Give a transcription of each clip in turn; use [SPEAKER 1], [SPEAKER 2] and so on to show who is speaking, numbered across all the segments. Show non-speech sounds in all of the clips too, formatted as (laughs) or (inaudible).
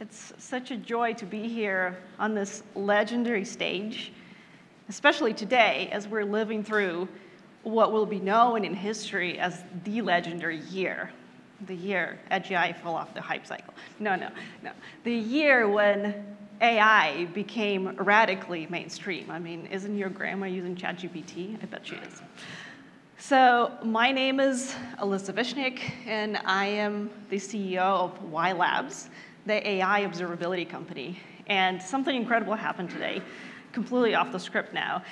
[SPEAKER 1] It's such a joy to be here on this legendary stage, especially today as we're living through what will be known in history as the legendary year. The year AGI fell off the hype cycle. No, no, no. The year when AI became radically mainstream. I mean, isn't your grandma using ChatGPT? I bet she is. So my name is Alessya Visnjic, and I am the CEO of WhyLabs, the AI observability company. And something incredible happened today, completely off the script now.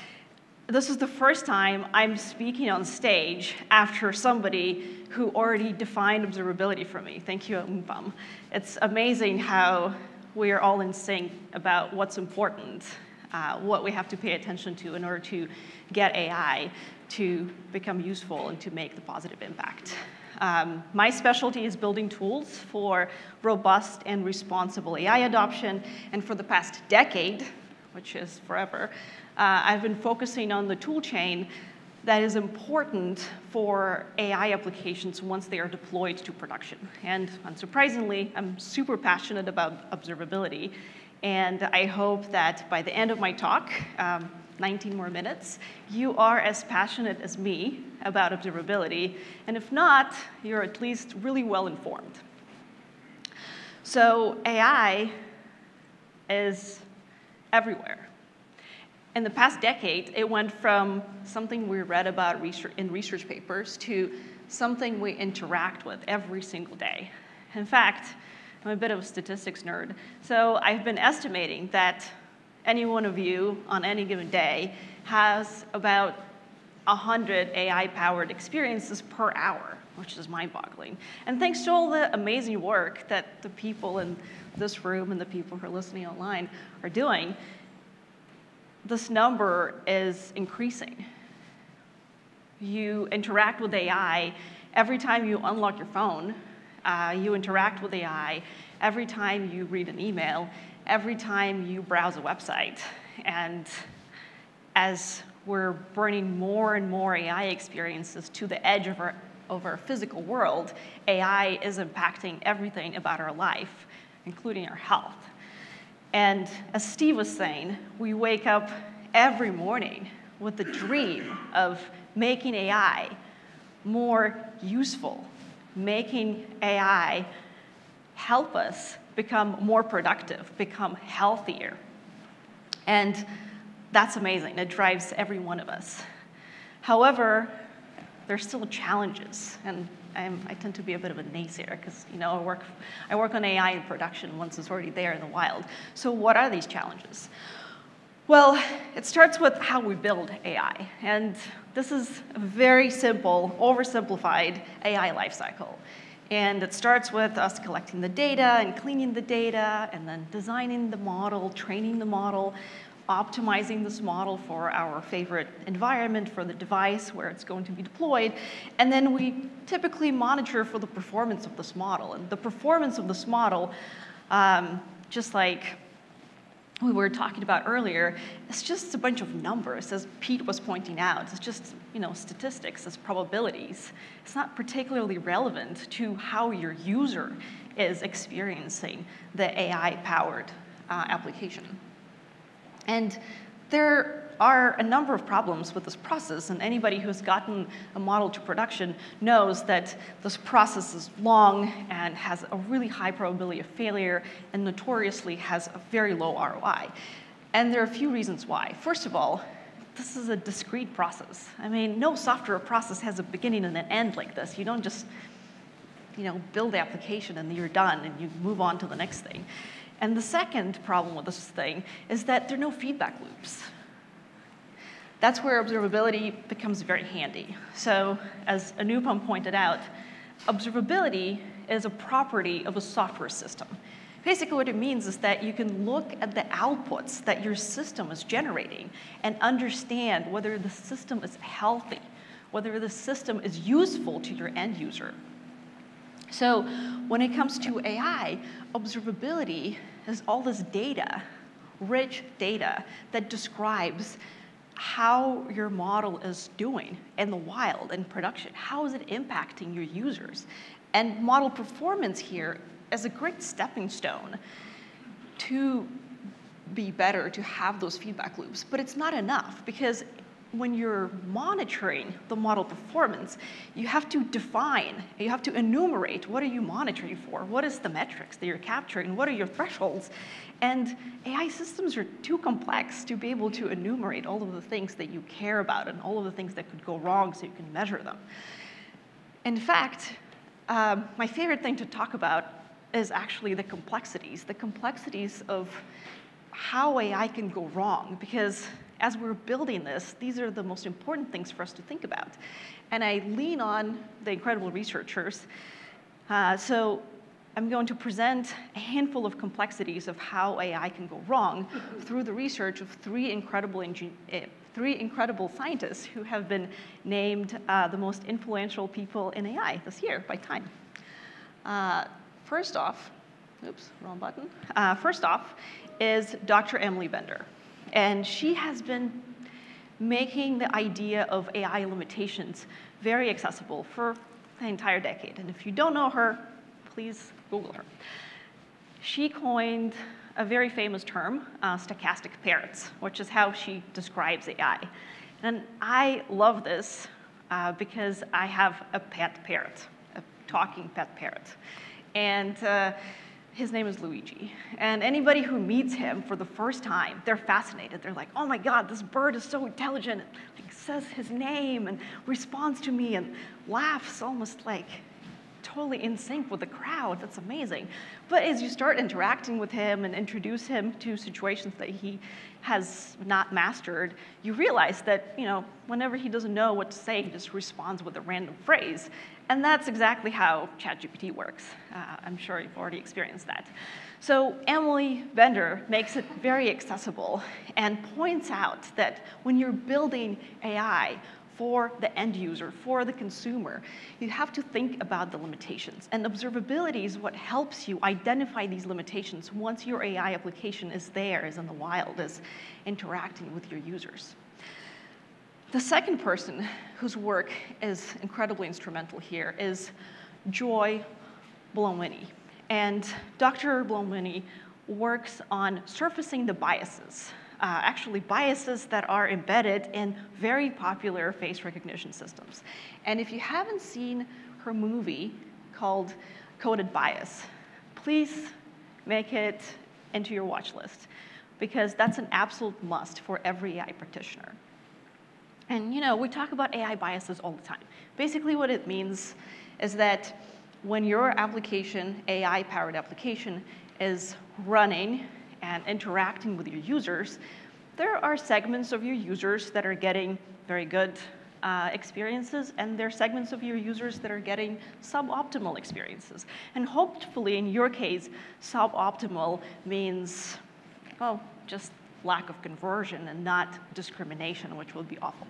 [SPEAKER 1] This is the first time I'm speaking on stage after somebody who already defined observability for me. Thank you, Anupam. It's amazing how we are all in sync about what's important, uh, what we have to pay attention to in order to get AI to become useful and to make the positive impact. Um, my specialty is building tools for robust and responsible AI adoption, and for the past decade, which is forever, uh, I've been focusing on the tool chain that is important for AI applications once they are deployed to production. And unsurprisingly, I'm super passionate about observability. And I hope that by the end of my talk, um, 19 more minutes, you are as passionate as me about observability. And if not, you're at least really well informed. So AI is everywhere in the past decade, it went from something we read about in research papers to something we interact with every single day. In fact, I'm a bit of a statistics nerd, so I've been estimating that any one of you on any given day has about 100 AI-powered experiences per hour, which is mind-boggling. And thanks to all the amazing work that the people in this room and the people who are listening online are doing, this number is increasing. You interact with AI every time you unlock your phone, uh, you interact with AI every time you read an email, every time you browse a website. And as we're bringing more and more AI experiences to the edge of our, of our physical world, AI is impacting everything about our life, including our health. And as Steve was saying, we wake up every morning with the dream of making AI more useful, making AI help us become more productive, become healthier. And that's amazing. It drives every one of us. However, there's still challenges, and I'm, i tend to be a bit of a naysayer because you know I work, I work on AI in production once it's already there in the wild. So what are these challenges? Well, it starts with how we build AI, and this is a very simple, oversimplified AI lifecycle. And it starts with us collecting the data and cleaning the data, and then designing the model, training the model, optimizing this model for our favorite environment for the device where it's going to be deployed. And then we typically monitor for the performance of this model. And the performance of this model, um, just like we were talking about earlier, it's just a bunch of numbers, as Pete was pointing out. It's just you know, statistics, it's probabilities. It's not particularly relevant to how your user is experiencing the AI-powered uh, application. And there are a number of problems with this process, and anybody who's gotten a model to production knows that this process is long and has a really high probability of failure and notoriously has a very low ROI. And there are a few reasons why. First of all, this is a discrete process. I mean, no software process has a beginning and an end like this. You don't just you know, build the application and you're done and you move on to the next thing. And the second problem with this thing is that there are no feedback loops. That's where observability becomes very handy. So as Anupam pointed out, observability is a property of a software system. Basically what it means is that you can look at the outputs that your system is generating and understand whether the system is healthy, whether the system is useful to your end user. So when it comes to AI, observability is all this data, rich data, that describes how your model is doing in the wild, in production. How is it impacting your users? And model performance here is a great stepping stone to be better, to have those feedback loops. But it's not enough because when you're monitoring the model performance, you have to define, you have to enumerate what are you monitoring for? What is the metrics that you're capturing? What are your thresholds? And AI systems are too complex to be able to enumerate all of the things that you care about and all of the things that could go wrong so you can measure them. In fact, um, my favorite thing to talk about is actually the complexities, the complexities of how AI can go wrong, because as we're building this, these are the most important things for us to think about. And I lean on the incredible researchers. Uh, so I'm going to present a handful of complexities of how AI can go wrong (laughs) through the research of three incredible, uh, three incredible scientists who have been named uh, the most influential people in AI this year by Time. Uh, first off, oops, wrong button. Uh, first off is Dr. Emily Bender. And she has been making the idea of AI limitations very accessible for the entire decade. And if you don't know her, please Google her. She coined a very famous term, uh, stochastic parrots, which is how she describes AI. And I love this uh, because I have a pet parrot, a talking pet parrot. And uh, his name is Luigi. And anybody who meets him for the first time, they're fascinated. They're like, oh my God, this bird is so intelligent. It like, says his name and responds to me and laughs almost like totally in sync with the crowd. That's amazing. But as you start interacting with him and introduce him to situations that he has not mastered, you realize that, you know, whenever he doesn't know what to say, he just responds with a random phrase. And that's exactly how ChatGPT works. Uh, I'm sure you've already experienced that. So Emily Bender makes it very accessible and points out that when you're building AI, for the end user, for the consumer. You have to think about the limitations. And observability is what helps you identify these limitations once your AI application is there, is in the wild, is interacting with your users. The second person whose work is incredibly instrumental here is Joy Buolamwini. And Dr. Buolamwini works on surfacing the biases uh, actually biases that are embedded in very popular face recognition systems. And if you haven't seen her movie called Coded Bias, please make it into your watch list because that's an absolute must for every AI practitioner. And you know, we talk about AI biases all the time. Basically what it means is that when your application, AI-powered application, is running and interacting with your users, there are segments of your users that are getting very good uh, experiences, and there are segments of your users that are getting suboptimal experiences. And hopefully, in your case, suboptimal means, well, just lack of conversion and not discrimination, which would be awful.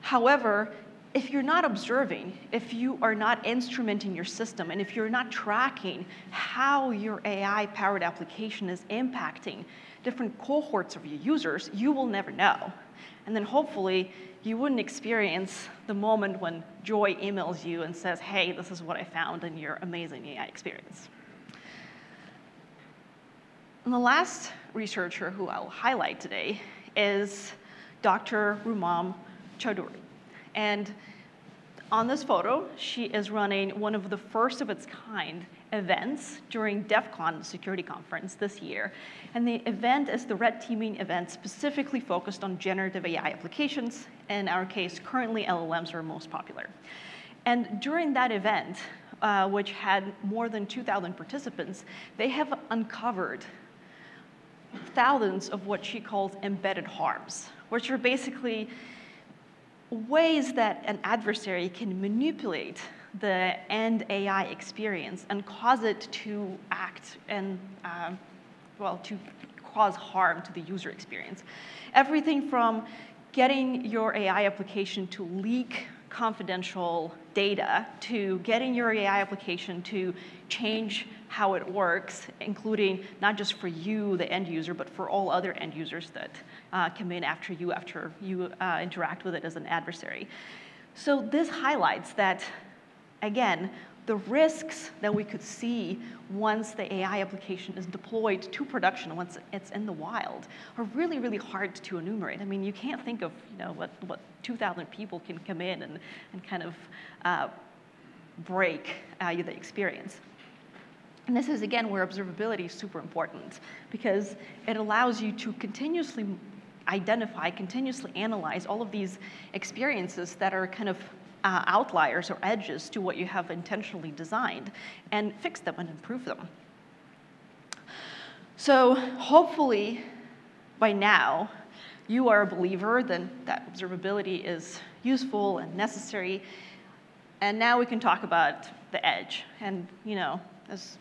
[SPEAKER 1] However, if you're not observing, if you are not instrumenting your system, and if you're not tracking how your AI-powered application is impacting different cohorts of your users, you will never know. And then hopefully, you wouldn't experience the moment when Joy emails you and says, hey, this is what I found in your amazing AI experience. And the last researcher who I'll highlight today is Dr. Rumman Chowdhury. And on this photo, she is running one of the first of its kind events during DEF CON security conference this year. And the event is the red teaming event specifically focused on generative AI applications. In our case, currently LLMs are most popular. And during that event, uh, which had more than 2,000 participants, they have uncovered thousands of what she calls embedded harms, which are basically ways that an adversary can manipulate the end AI experience and cause it to act and, uh, well, to cause harm to the user experience. Everything from getting your AI application to leak confidential data to getting your AI application to change how it works, including not just for you, the end user, but for all other end users that uh, come in after you, after you uh, interact with it as an adversary. So this highlights that, again, the risks that we could see once the AI application is deployed to production, once it's in the wild, are really, really hard to enumerate. I mean, you can't think of you know, what, what 2,000 people can come in and, and kind of uh, break uh, the experience. And this is, again, where observability is super important because it allows you to continuously identify, continuously analyze all of these experiences that are kind of uh, outliers or edges to what you have intentionally designed and fix them and improve them. So hopefully by now you are a believer then that observability is useful and necessary. And now we can talk about the edge. And you know, as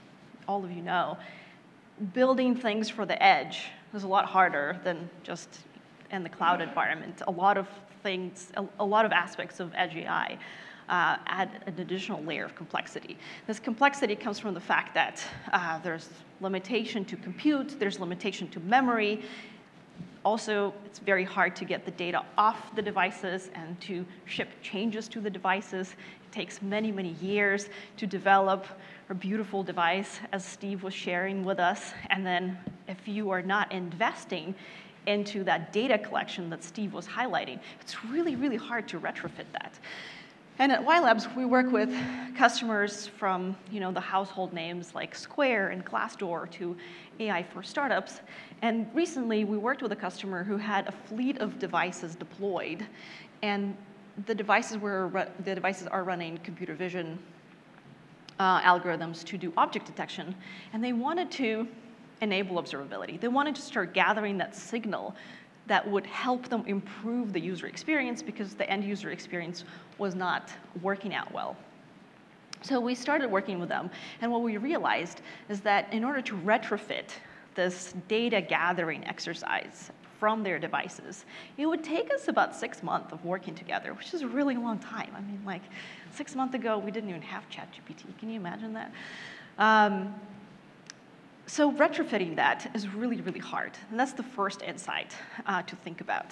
[SPEAKER 1] all of you know, building things for the edge is a lot harder than just in the cloud environment. A lot of things, a, a lot of aspects of Edge AI uh, add an additional layer of complexity. This complexity comes from the fact that uh, there's limitation to compute, there's limitation to memory. Also, it's very hard to get the data off the devices and to ship changes to the devices. It takes many, many years to develop a beautiful device, as Steve was sharing with us. And then if you are not investing into that data collection that Steve was highlighting. It's really, really hard to retrofit that. And at WhyLabs, we work with customers from you know, the household names like Square and Glassdoor to AI for startups. And recently, we worked with a customer who had a fleet of devices deployed. And the devices, were, the devices are running computer vision uh, algorithms to do object detection. And they wanted to enable observability. They wanted to start gathering that signal that would help them improve the user experience because the end user experience was not working out well. So we started working with them, and what we realized is that in order to retrofit this data gathering exercise from their devices, it would take us about six months of working together, which is a really long time. I mean, like six months ago, we didn't even have ChatGPT. Can you imagine that? Um, so retrofitting that is really, really hard. And that's the first insight uh, to think about.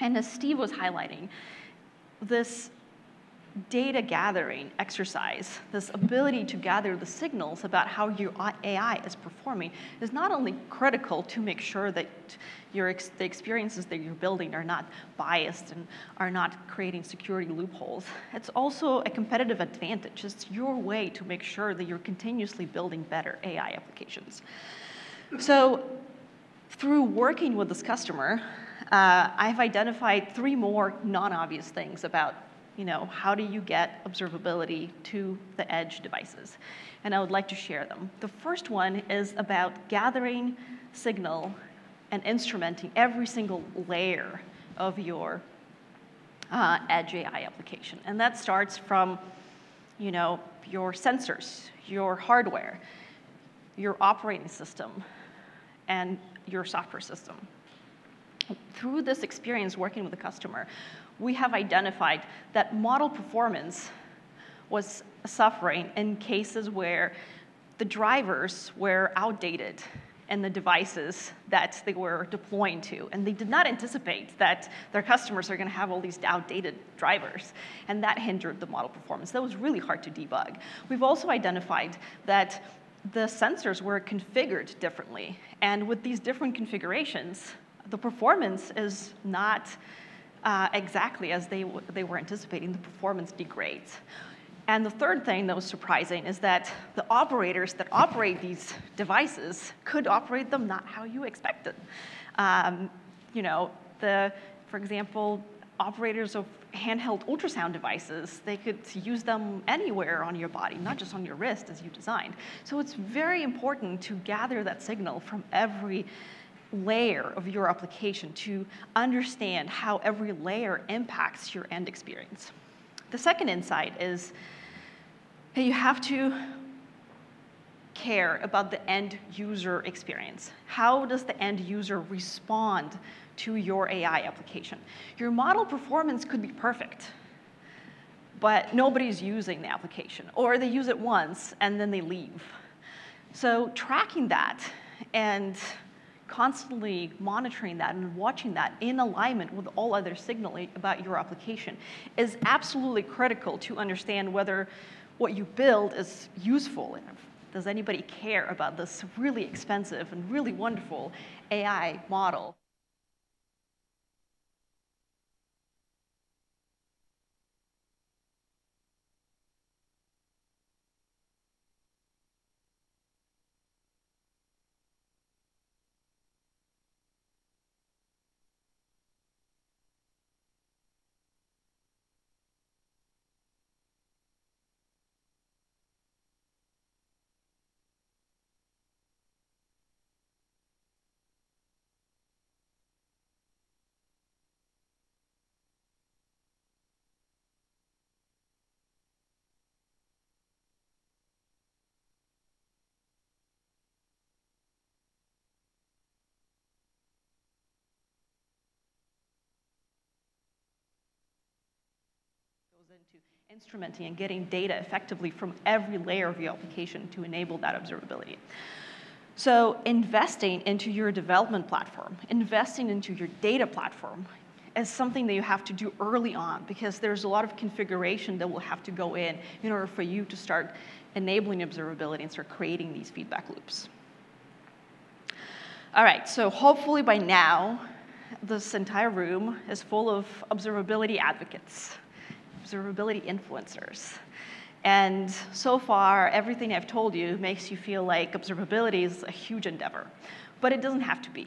[SPEAKER 1] And as Steve was highlighting, this data gathering exercise, this ability to gather the signals about how your AI is performing, is not only critical to make sure that your ex the experiences that you're building are not biased and are not creating security loopholes. It's also a competitive advantage. It's your way to make sure that you're continuously building better AI applications. So through working with this customer, uh, I've identified three more non-obvious things about you know, how do you get observability to the edge devices? And I would like to share them. The first one is about gathering signal and instrumenting every single layer of your uh, edge AI application. And that starts from, you know, your sensors, your hardware, your operating system, and your software system. Through this experience working with the customer, we have identified that model performance was suffering in cases where the drivers were outdated and the devices that they were deploying to. And they did not anticipate that their customers are going to have all these outdated drivers. And that hindered the model performance. That was really hard to debug. We've also identified that the sensors were configured differently. And with these different configurations, the performance is not uh, exactly as they, they were anticipating, the performance degrades. And the third thing that was surprising is that the operators that operate these devices could operate them not how you expected. Um, you know, the, for example, operators of handheld ultrasound devices, they could use them anywhere on your body, not just on your wrist as you designed. So it's very important to gather that signal from every layer of your application to understand how every layer impacts your end experience. The second insight is that you have to care about the end user experience. How does the end user respond to your AI application? Your model performance could be perfect, but nobody's using the application, or they use it once and then they leave. So tracking that and constantly monitoring that and watching that in alignment with all other signaling about your application is absolutely critical to understand whether what you build is useful does anybody care about this really expensive and really wonderful AI model. Into instrumenting and getting data effectively from every layer of your application to enable that observability. So investing into your development platform, investing into your data platform is something that you have to do early on because there's a lot of configuration that will have to go in in order for you to start enabling observability and start creating these feedback loops. All right, so hopefully by now, this entire room is full of observability advocates observability influencers. And so far, everything I've told you makes you feel like observability is a huge endeavor. But it doesn't have to be,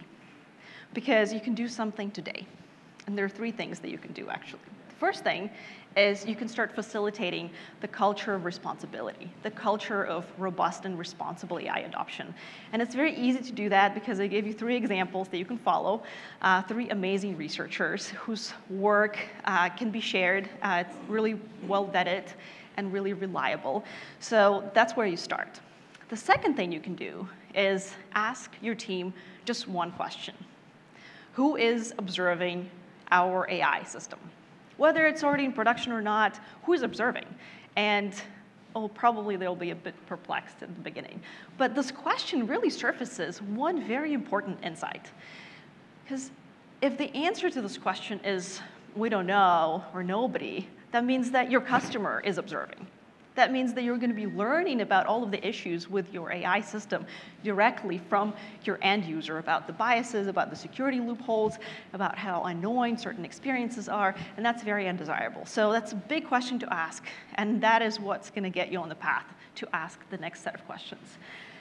[SPEAKER 1] because you can do something today. And there are three things that you can do, actually. The first thing is you can start facilitating the culture of responsibility, the culture of robust and responsible AI adoption. And it's very easy to do that because I gave you three examples that you can follow, uh, three amazing researchers whose work uh, can be shared. Uh, it's really well vetted and really reliable. So that's where you start. The second thing you can do is ask your team just one question. Who is observing our AI system? Whether it's already in production or not, who's observing? And oh, probably they'll be a bit perplexed in the beginning. But this question really surfaces one very important insight. Because if the answer to this question is, we don't know, or nobody, that means that your customer is observing. That means that you're going to be learning about all of the issues with your AI system directly from your end user about the biases, about the security loopholes, about how annoying certain experiences are, and that's very undesirable. So that's a big question to ask, and that is what's going to get you on the path to ask the next set of questions.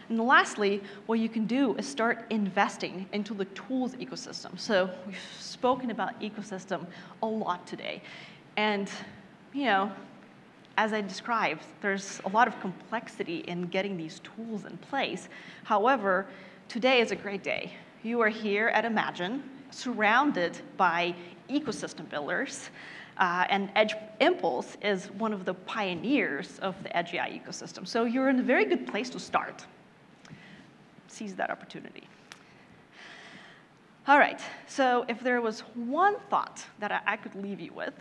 [SPEAKER 1] And lastly, what you can do is start investing into the tools ecosystem. So we've spoken about ecosystem a lot today. And, you know, as I described, there's a lot of complexity in getting these tools in place. However, today is a great day. You are here at Imagine, surrounded by ecosystem builders, uh, and Edge Impulse is one of the pioneers of the Edge AI ecosystem. So you're in a very good place to start. Seize that opportunity. All right, so if there was one thought that I, could leave you with,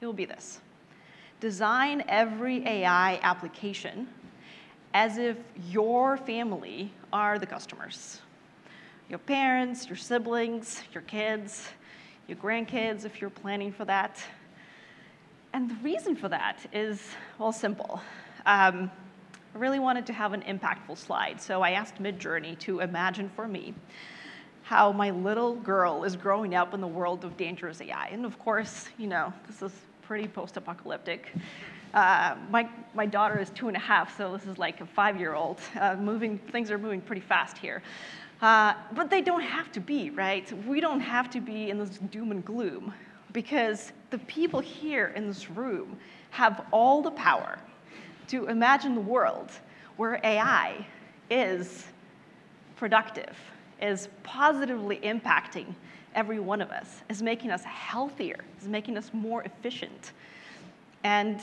[SPEAKER 1] it will be this design every AI application as if your family are the customers. Your parents, your siblings, your kids, your grandkids, if you're planning for that. And the reason for that is, well, simple. Um, I really wanted to have an impactful slide, so I asked Midjourney to imagine for me how my little girl is growing up in the world of dangerous AI. And of course, you know, this is pretty post-apocalyptic. Uh, my, my daughter is two and a half, so this is like a five-year-old. Uh, moving, things are moving pretty fast here. Uh, but they don't have to be, right? We don't have to be in this doom and gloom because the people here in this room have all the power to imagine the world where AI is productive, is positively impacting every one of us, is making us healthier, is making us more efficient. And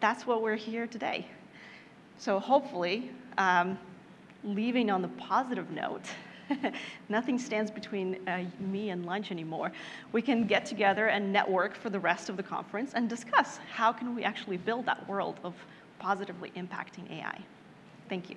[SPEAKER 1] that's what we're here today. So hopefully, um, leaving on the positive note, (laughs) nothing stands between uh, me and lunch anymore. We can get together and network for the rest of the conference and discuss how can we actually build that world of positively impacting AI. Thank you.